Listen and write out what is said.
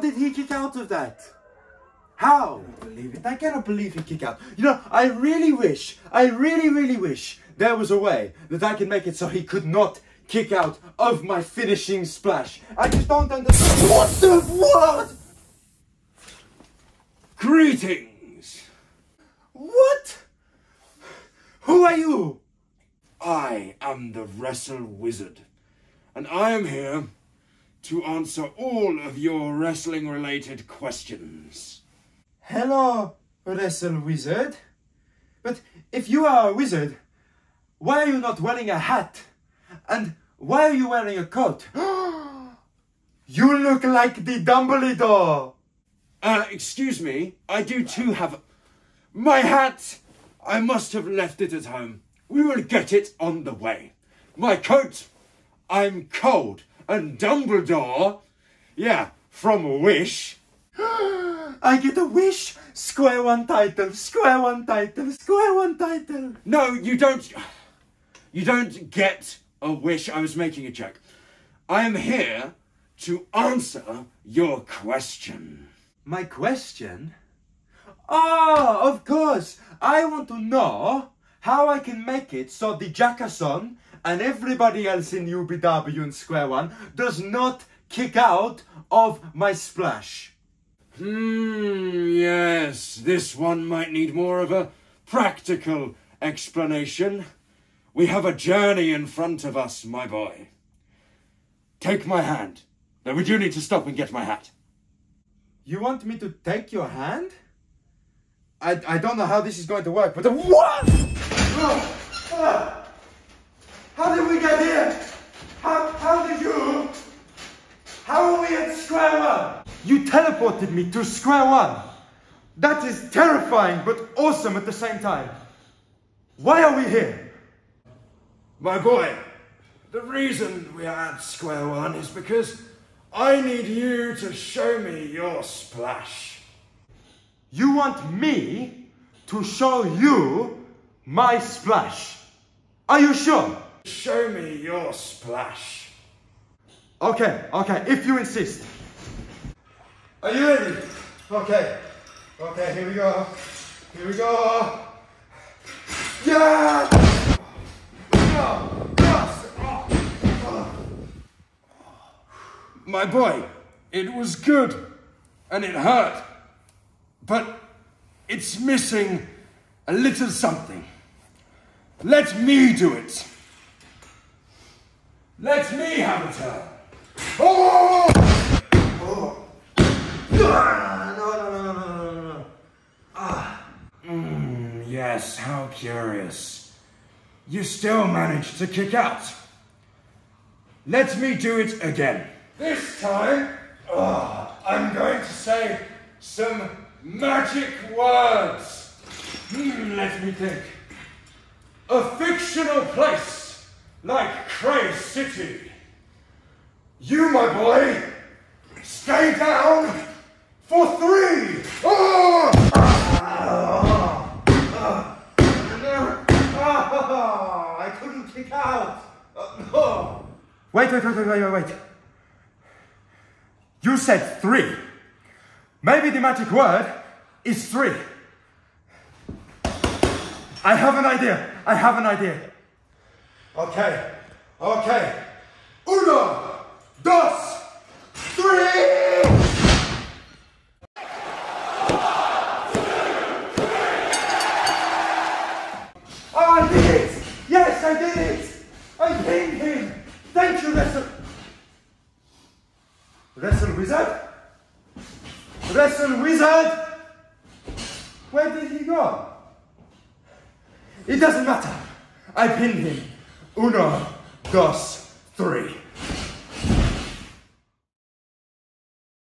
kick out of that? How? I cannot believe it. I cannot believe he kicked out. You know, I really wish, I really, really wish there was a way that I could make it so he could not kick out of my finishing splash. I just don't understand. What the what? Greetings! What? Who are you? I am the Wrestle Wizard, and I am here to answer all of your wrestling related questions. Hello, Wrestle Wizard. But if you are a wizard, why are you not wearing a hat? And why are you wearing a coat? you look like the Dumbledore. Uh, excuse me, I do too have. My hat! I must have left it at home. We will get it on the way. My coat! I'm cold. And Dumbledore! Yeah, from a Wish. I get a wish. Square one title. Square one title. Square one title. No, you don't. You don't get a wish. I was making a joke. I am here to answer your question. My question? Oh, of course. I want to know how I can make it so the Jackason and everybody else in UBW and Square One does not kick out of my splash. Hmm, yes, this one might need more of a practical explanation. We have a journey in front of us, my boy. Take my hand. Now, we do need to stop and get my hat. You want me to take your hand? I, I don't know how this is going to work, but the what? How did we get here? How, how did you? How are we at square one? You teleported me to square one. That is terrifying, but awesome at the same time. Why are we here? My boy, the reason we are at square one is because I need you to show me your splash. You want me to show you my splash? Are you sure? Show me your splash. Okay, okay, if you insist. Are you ready? Okay, okay, here we go. Here we go. Yeah! Oh, yes! Oh, oh. My boy, it was good and it hurt, but it's missing a little something. Let me do it. Let me have a turn. Oh! Oh. No, no, no, no, no, no, no. Ah. Mm, yes, how curious. You still managed to kick out. Let me do it again. This time, oh, I'm going to say some magic words. Hmm, let me think. A fictional place like Cray City. You, my boy, stay down for three. Oh! I couldn't kick out. Oh. Wait, wait, wait, wait, wait, wait. You said three. Maybe the magic word is three. I have an idea. I have an idea. Okay, okay. Uno, dos, three! Oh, I did it! Yes, I did it! I pinned him! Thank you, Wrestle... Wrestle Wizard? Wrestle Wizard? Where did he go? It doesn't matter. I pinned him. Uno, dos, three.